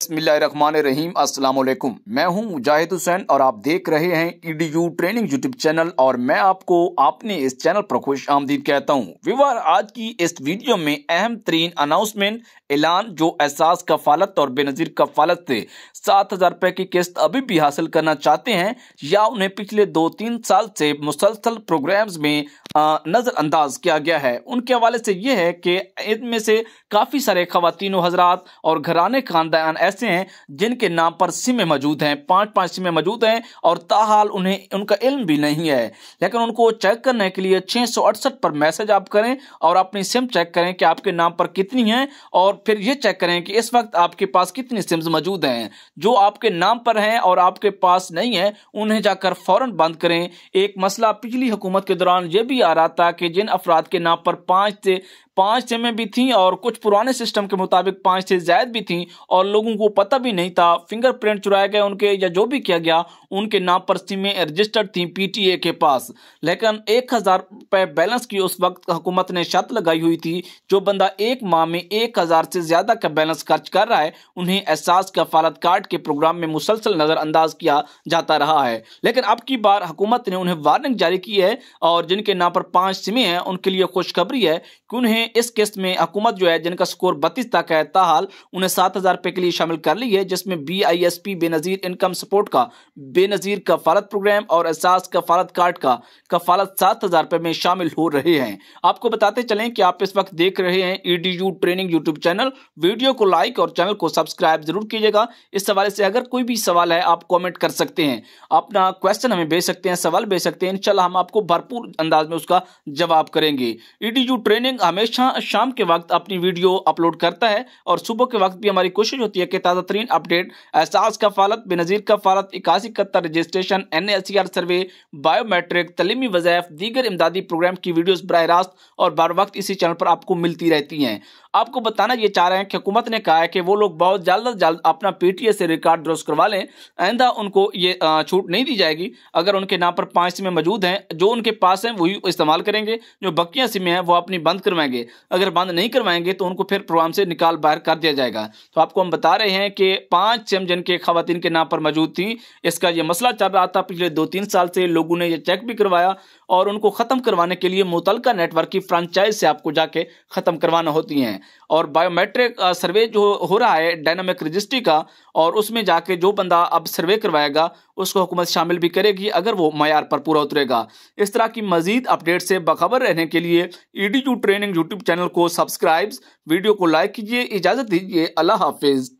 रहीम अस्सलाम वालेकुम मैं हूँ मुजाहिद हुसैन और आप देख रहे हैं ईडीयू ट्रेनिंग यूट्यूब चैनल और मैं आपको अपने इस चैनल पर खुश आमदीद कहता हूँ। विवार आज की इस वीडियो में अहम तरीन अनाउंसमेंट ऐलान जो एहसास, कफालत और बेनजीर कफालत से सात हज़ार रुपए की किस्त अभी भी हासिल करना चाहते हैं या उन्हें पिछले दो तीन साल से मुसलसल प्रोग्राम में नज़रअंदाज किया गया है। उनके हवाले से ये है कि इनमें से काफ़ी सारे खातिन, हजरात और घराने खानदान ऐसे हैं जिनके नाम पर सिमें मौजूद हैं पाँच पाँच सिमें मौजूद हैं और ताहाल उन्हें, उनका इल्म भी नहीं है। लेकिन उनको चेक करने के लिए छः सौ अड़सठ पर मैसेज आप करें और अपनी सिम चेक करें कि आपके नाम पर कितनी हैं और फिर ये चेक करें कि इस वक्त आपके पास कितनी सिम्स मौजूद हैं। जो आपके नाम पर हैं और आपके पास नहीं है, उन्हें जाकर फ़ौरन बंद करें। एक मसला पिछली हुकूमत के दौरान ये भी आ रहा था कि जिन अफराद के नाम पर पाँच से, पाँच सिमें भी थी और कुछ पुराने सिस्टम के मुताबिक पाँच से ज़्यादा भी थी और लोगों को पता भी नहीं था। फिंगरप्रिंट चुराए गए उनके या जो भी किया गया, उनके नाम पर सिमें रजिस्टर्ड थी पीटीए के पास। लेकिन एक हज़ार रुपए बैलेंस की उस वक्त हुकूमत ने शर्त लगाई हुई थी, जो बंदा एक माह में एक हज़ार से ज़्यादा का बैलेंस खर्च कर रहा है, उन्हें एहसास कफालत कार्ड के प्रोग्राम में मुसलसल नजरअंदाज किया जाता रहा है। लेकिन अब की बार हुकूमत ने उन्हें वार्निंग जारी की है और जिनके नाम पर पाँच सिमें हैं, उनके लिए खुशखबरी है कि उन्हें इस किस्त में हुकूमत जो है, जिनका स्कोर बत्तीस तक है, ताहाल उन्हें सात हज़ार रुपए के लिए शामिल कर ली है, जिसमें B I S P Benazir income support का, बेनजीर कफालत प्रोग्राम और एहसास कफालत कार्ड का, कफालत सात हज़ार रुपए में शामिल हो रहे हैं। आपको बताते चलें कि आप इस वक्त देख रहे हैं E D U training YouTube channel. Video को लाइक और चैनल को सब्सक्राइब ज़रूर कीजिएगा। इस हवाले से अगर कोई भी सवाल है, आप कॉमेंट कर सकते हैं। अपना क्वेश्चन हमें भेज सकते हैं, सवाल भेज सकते हैं। इनशाला हम आपको भरपूर अंदाज में उसका जवाब करेंगे। ई डी यू ट्रेनिंग हमेशा शाम के वक्त अपनी वीडियो अपलोड करता है और सुबह के वक्त भी हमारी कोशिश होती है कि ताज़ा तरीन अपडेट। एहसास कफालत बेनज़ीर कफालत इक्यासी इकहत्तर रजिस्ट्रेशन एन सर्वे, बायोमेट्रिक, तलीमी वजैफ दीगर इमदादी प्रोग्राम की वीडियोज़ बर रास्त और बार वक्त इसी चैनल पर आपको मिलती रहती हैं। आपको बताना ये चाह रहे हैं कि हुकूमत ने कहा है कि वो लोग बहुत जल्द अज जल्द अपना पीटीए से रिकॉर्ड दुरुस्त करवा लें। आइंदा उनको ये छूट नहीं दी जाएगी। अगर उनके नाम पर पाँच सिमें मौजूद हैं, जो उनके पास हैं, वही इस्तेमाल करेंगे। जो बकियाँ सिमें हैं, वो अपनी बंद करवाएँगे। अगर बंद नहीं करवाएँगे तो उनको फिर प्रोग्राम से निकाल बाहर कर दिया जाएगा। तो आपको हम बता रहे हैं कि पाँच सिम जिनके खातन के नाम पर मौजूद थी। इसका यह मसला चल रहा था पिछले दो तीन साल से। लोगों ने यह चेक भी करवाया और उनको ख़त्म करवाने के लिए मुतल नेटवर्क की फ्रेंचाइज से आपको जाके ख़त्म करवाना होती हैं। और बायोमेट्रिक सर्वे जो हो रहा है, डायनामिक रजिस्ट्री का, और उसमें जाके जो बंदा अब सर्वे करवाएगा, उसको हुकूमत शामिल भी करेगी अगर वो मैार पर पूरा उतरेगा। इस तरह की मजीद अपडेट से बखबर रहने के लिए E D training YouTube channel को सब्सक्राइब वीडियो को लाइक कीजिए, इजाज़त दीजिए। अल्लाह हाफिज़।